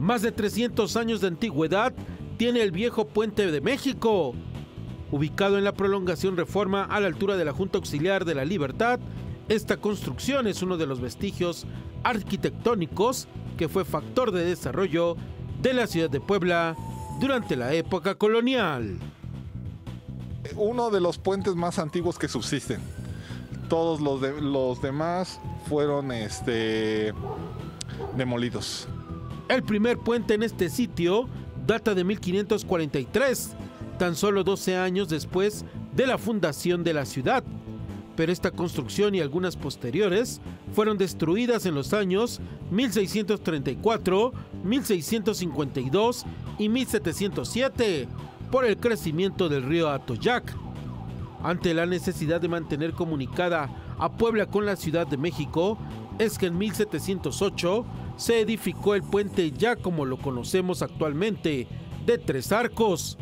Más de 300 años de antigüedad tiene el viejo puente de México. Ubicado en la prolongación Reforma a la altura de la Junta Auxiliar de la Libertad, esta construcción es uno de los vestigios arquitectónicos que fue factor de desarrollo de la ciudad de Puebla durante la época colonial. Uno de los puentes más antiguos que subsisten. Todos los, los demás fueron este, demolidos. El primer puente en este sitio data de 1543, tan solo 12 años después de la fundación de la ciudad. Pero esta construcción y algunas posteriores fueron destruidas en los años 1634, 1652 y 1707 por el crecimiento del río Atoyac. Ante la necesidad de mantener comunicada a Puebla con la Ciudad de México, es que en 1708 se edificó el puente ya como lo conocemos actualmente, de tres arcos.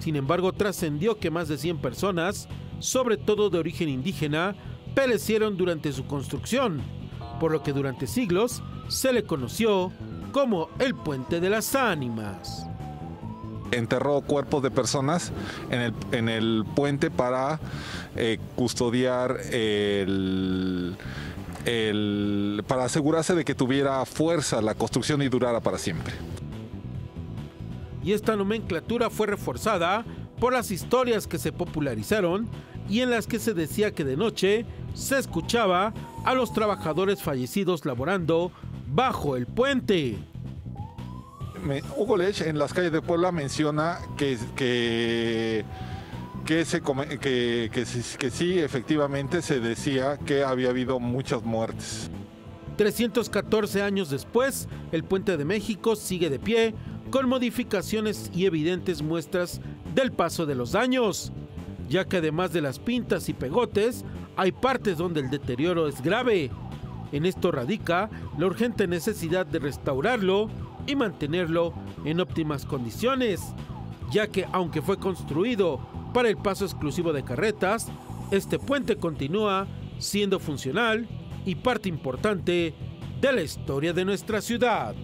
Sin embargo, trascendió que más de 100 personas, sobre todo de origen indígena, perecieron durante su construcción, por lo que durante siglos se le conoció como el Puente de las Ánimas. Enterró cuerpos de personas en el, en el puente para eh, custodiar el, el, para asegurarse de que tuviera fuerza la construcción y durara para siempre. Y esta nomenclatura fue reforzada por las historias que se popularizaron y en las que se decía que de noche se escuchaba a los trabajadores fallecidos laborando bajo el puente. Hugo Lech en las calles de Puebla menciona que, que, que, se, que, que sí, efectivamente se decía que había habido muchas muertes. 314 años después, el puente de México sigue de pie, con modificaciones y evidentes muestras del paso de los años, ya que además de las pintas y pegotes, hay partes donde el deterioro es grave. En esto radica la urgente necesidad de restaurarlo y mantenerlo en óptimas condiciones, ya que aunque fue construido para el paso exclusivo de carretas, este puente continúa siendo funcional y parte importante de la historia de nuestra ciudad.